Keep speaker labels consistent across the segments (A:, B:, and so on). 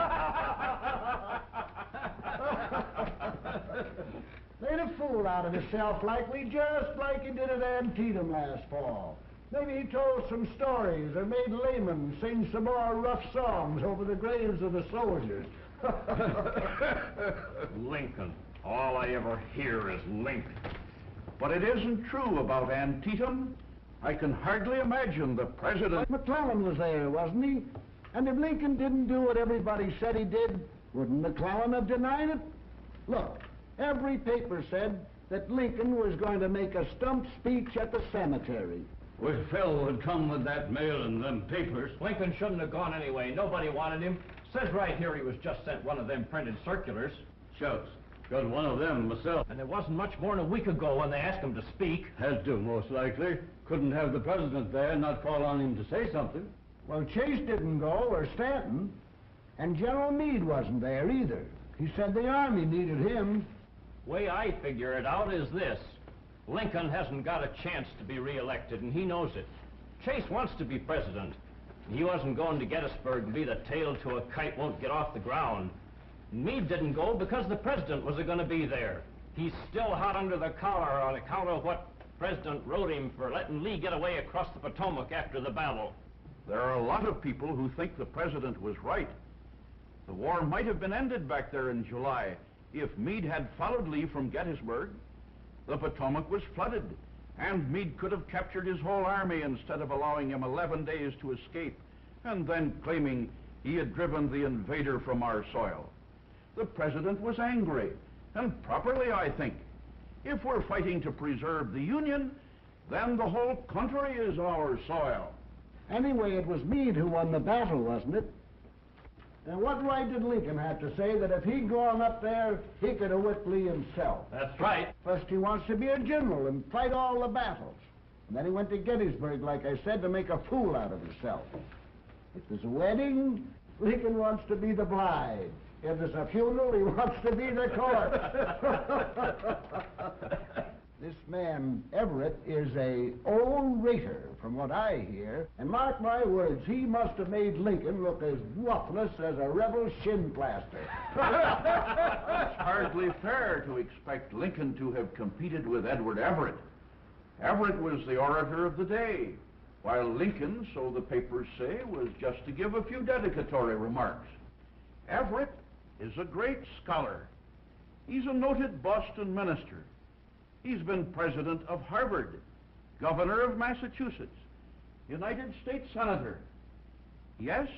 A: Made a fool out of himself like we just like he did at Antietam last fall. Maybe he told some stories or made Lamon sing some more rough songs over the graves of the soldiers.
B: Lincoln. All I ever hear is Lincoln.
C: But it isn't true about Antietam. I can hardly imagine the president.
A: McClellan was there, wasn't he? And if Lincoln didn't do what everybody said he did, wouldn't McClellan have denied it? Look, every paper said that Lincoln was going to make a stump speech at the cemetery.
D: Wish Phil would come with that mail and them papers.
B: Lincoln shouldn't have gone anyway. Nobody wanted him. Says right here he was just sent one of them printed circulars.
D: Shucks. Got one of them myself.
B: And it wasn't much more than a week ago when they asked him to speak.
D: Had to, most likely. Couldn't have the president there and not call on him to say something.
A: Well, Chase didn't go, or Stanton. And General Meade wasn't there either. He said the Army needed him.
B: Way I figure it out is this. Lincoln hasn't got a chance to be reelected, and he knows it. Chase wants to be president. He wasn't going to Gettysburg and be the tail to a kite won't get off the ground. Meade didn't go because the president was going to be there. He's still hot under the collar on account of what President wrote him for letting Lee get away across the Potomac after the battle.
C: There are a lot of people who think the president was right. The war might have been ended back there in July if Meade had followed Lee from Gettysburg. The Potomac was flooded, and Meade could have captured his whole army instead of allowing him 11 days to escape, and then claiming he had driven the invader from our soil. The president was angry, and properly, I think. If we're fighting to preserve the Union, then the whole country is our soil.
A: Anyway, it was Meade who won the battle, wasn't it? And what right did Lincoln have to say that if he'd gone up there, he could have whipped Lee himself?
B: That's right.
A: First, he wants to be a general and fight all the battles. And then he went to Gettysburg, like I said, to make a fool out of himself. If there's a wedding, Lincoln wants to be the bride. If there's a funeral, he wants to be the corpse. this man, Everett, is a old rater, from what I hear. And mark my words, he must have made Lincoln look as roughless as a rebel shin plaster.
C: It's hardly fair to expect Lincoln to have competed with Edward Everett. Everett was the orator of the day, while Lincoln, so the papers say, was just to give a few dedicatory remarks. Everett is a great scholar. He's a noted Boston minister. He's been president of Harvard, governor of Massachusetts, United States senator. Yes,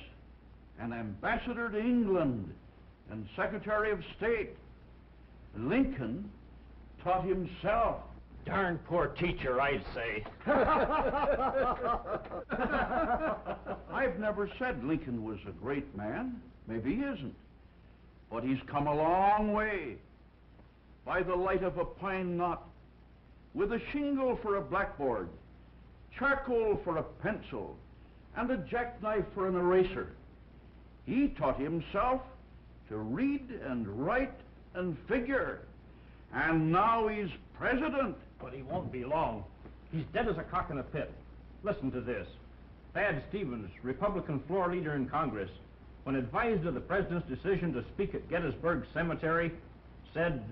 C: an ambassador to England and secretary of state. Lincoln taught himself.
B: Darn poor teacher, I'd say.
C: I've never said Lincoln was a great man. Maybe he isn't. But he's come a long way. By the light of a pine knot, with a shingle for a blackboard, charcoal for a pencil, and a jackknife for an eraser. He taught himself to read and write and figure. And now he's president.
B: But he won't be long. He's dead as a cock in a pit. Listen to this. Thad Stevens, Republican floor leader in Congress, when advised of the president's decision to speak at Gettysburg Cemetery, said,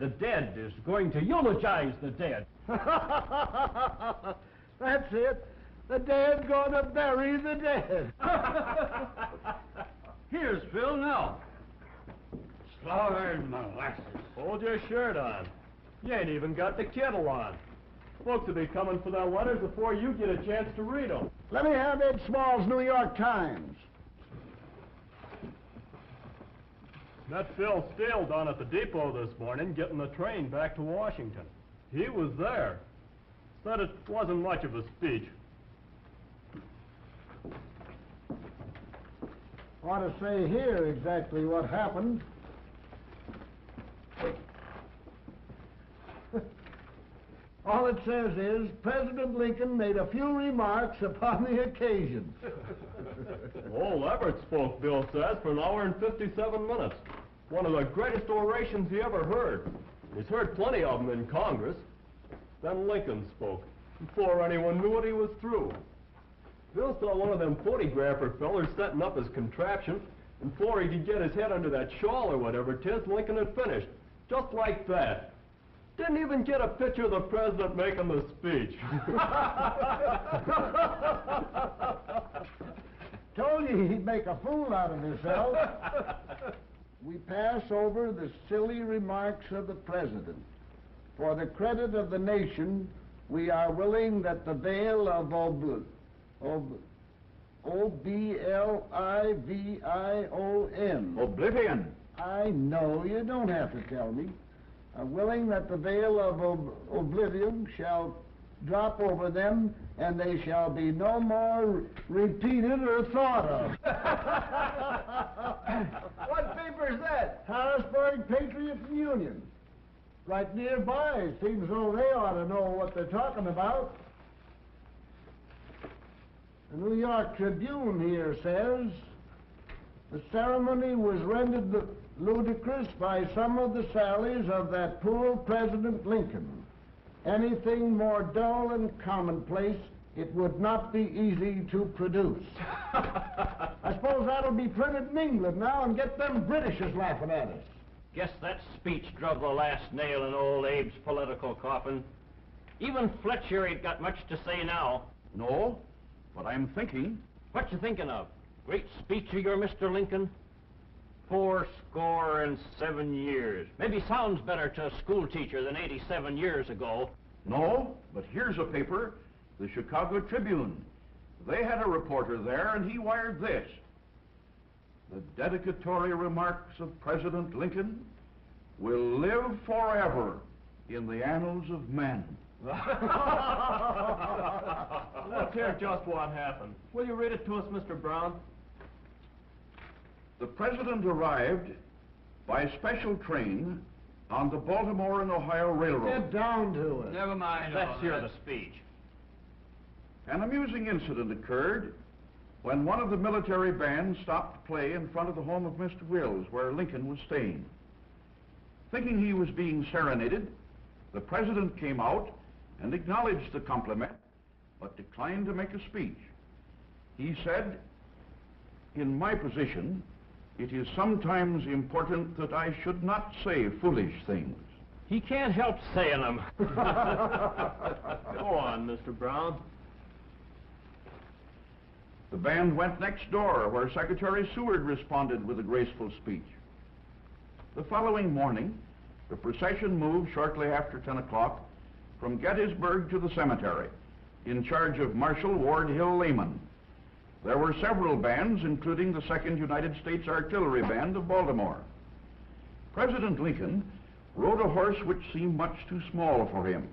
B: the dead is going to eulogize the dead.
A: That's it. The dead gonna bury the dead.
D: Here's Phil now. Slaughtered molasses.
E: Hold your shirt on. You ain't even got the kettle on. Folks will be coming for their letters before you get a chance to read them.
A: Let me have Ed Small's New York Times.
E: Met Phil Steele down at the depot this morning getting the train back to Washington. He was there. Said it wasn't much of a speech.
A: Ought to say here exactly what happened. All it says is President Lincoln made a few remarks upon the occasion.
E: Old Everett spoke, Bill says, for an hour and 57 minutes. One of the greatest orations he ever heard. He's heard plenty of them in Congress. Then Lincoln spoke, before anyone knew what he was through. Bill saw one of them photographer fellers setting up his contraption, And before he could get his head under that shawl or whatever tis, Lincoln had finished. Just like that. Didn't even get a picture of the president making the speech.
A: Told you he'd make a fool out of himself. we pass over the silly remarks of the president. For the credit of the nation, we are willing that the veil of ob- ob- O-B-L-I-V-I-O-N.
C: Oblivion.
A: I know, you don't have to tell me. Are willing that the veil of ob- oblivion shall drop over them, and they shall be no more repeated or thought of.
C: What paper is that?
A: Harrisburg Patriot Union. Right nearby. Seems though they ought to know what they're talking about. The New York Tribune here says the ceremony was rendered ludicrous by some of the sallies of that poor President Lincoln. Anything more dull and commonplace it would not be easy to produce. I suppose that'll be printed in England now and get them Britishers laughing at us.
B: Guess that speech drove the last nail in old Abe's political coffin. Even Fletcher ain't got much to say now.
C: No, but I'm thinking.
B: What you thinking of? Great speech of your Mr. Lincoln? Four score and seven years. Maybe sounds better to a school teacher than 87 years ago.
C: No, but here's a paper, the Chicago Tribune. They had a reporter there, and he wired this. The dedicatory remarks of President Lincoln will live forever in the annals of men.
E: Let's hear just what happened. Will you read it to us, Mr. Brown?
C: The president arrived by special train on the Baltimore and Ohio Railroad.
A: Get down to it.
F: Never mind.
B: Let's hear the speech.
C: An amusing incident occurred when one of the military bands stopped to play in front of the home of Mr. Wills, where Lincoln was staying. Thinking he was being serenaded, the president came out and acknowledged the compliment, but declined to make a speech. He said, In my position, it is sometimes important that I should not say foolish things.
B: He can't help saying them.
E: Go on, Mr. Brown.
C: The band went next door, where Secretary Seward responded with a graceful speech. The following morning, the procession moved shortly after 10 o'clock from Gettysburg to the cemetery, in charge of Marshal Ward Hill Lamon. There were several bands, including the 2nd United States Artillery Band of Baltimore. President Lincoln rode a horse which seemed much too small for him,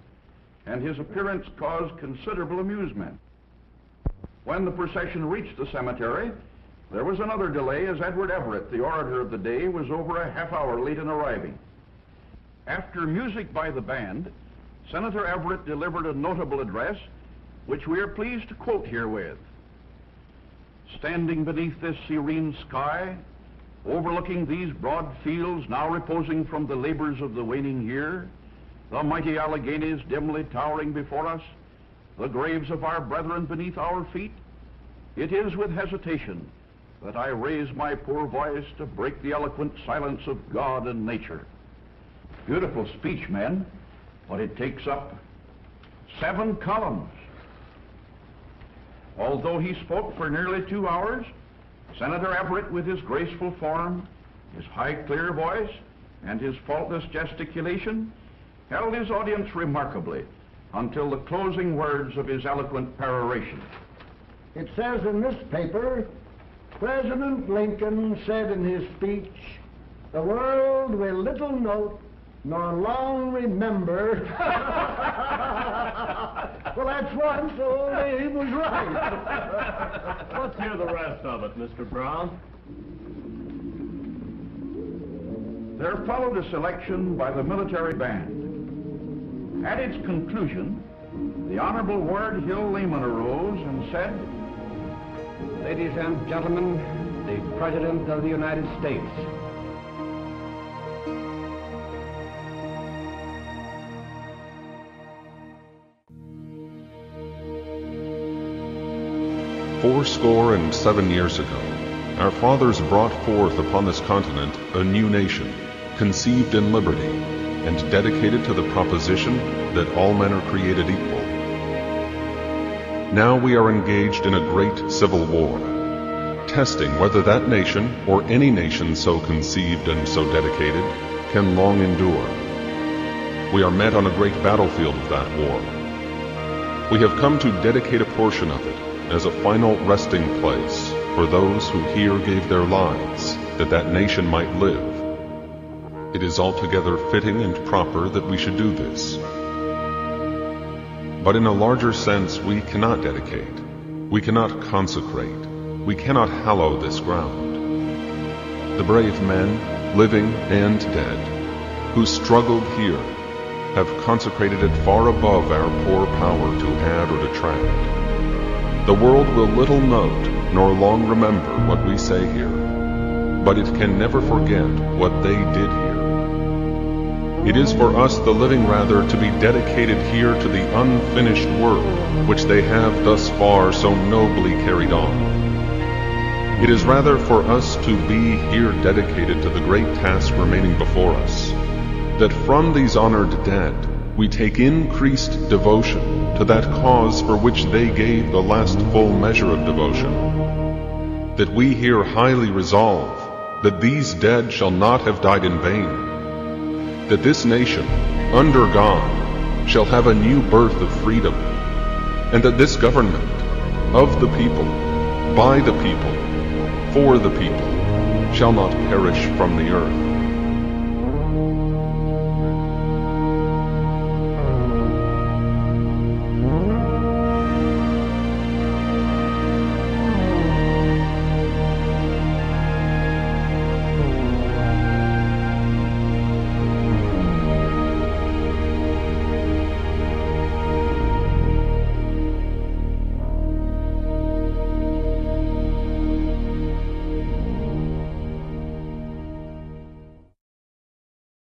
C: and his appearance caused considerable amusement. When the procession reached the cemetery, there was another delay as Edward Everett, the orator of the day, was over a half hour late in arriving. After music by the band, Senator Everett delivered a notable address, which we are pleased to quote herewith. Standing beneath this serene sky, overlooking these broad fields now reposing from the labors of the waning year, the mighty Alleghanies dimly towering before us, the graves of our brethren beneath our feet, it is with hesitation that I raise my poor voice to break the eloquent silence of God and nature. Beautiful speech, men, but it takes up seven columns. Although he spoke for nearly two hours, Senator Everett, with his graceful form, his high, clear voice, and his faultless gesticulation, held his audience remarkably until the closing words of his eloquent peroration.
A: It says in this paper, President Lincoln said in his speech, the world will little note nor long remember. well, that's one, so Abe was right.
E: Let's hear the rest of it, Mr. Brown.
C: There followed a selection by the military band. At its conclusion, the Honorable Ward Hill Lamon arose and said,
G: Ladies and gentlemen, the President of the United States.
H: Fourscore and seven years ago,
F: our fathers brought forth upon this continent a new nation, conceived in liberty, and dedicated to the proposition that all men are created equal. Now we are engaged in a great civil war, testing whether that nation, or any nation so conceived and so dedicated, can long endure. We are met on a great battlefield of that war. We have come to dedicate a portion of it as a final resting place for those who here gave their lives that that nation might live. It is altogether fitting and proper that we should do this. But in a larger sense, we cannot dedicate, we cannot consecrate, we cannot hallow this ground. The brave men, living and dead, who struggled here, have consecrated it far above our poor power to add or detract. The world will little note nor long remember what we say here, but it can never forget what they did here. It is for us, the living rather, to be dedicated here to the unfinished work which they have thus far so nobly carried on. It is rather for us to be here dedicated to the great task remaining before us, that from these honored dead we take increased devotion to that cause for which they gave the last full measure of devotion, that we here highly resolve that these dead shall not have died in vain, that this nation, under God, shall have a new birth of freedom, and that this government, of the people, by the people, for the people, shall not perish from the earth.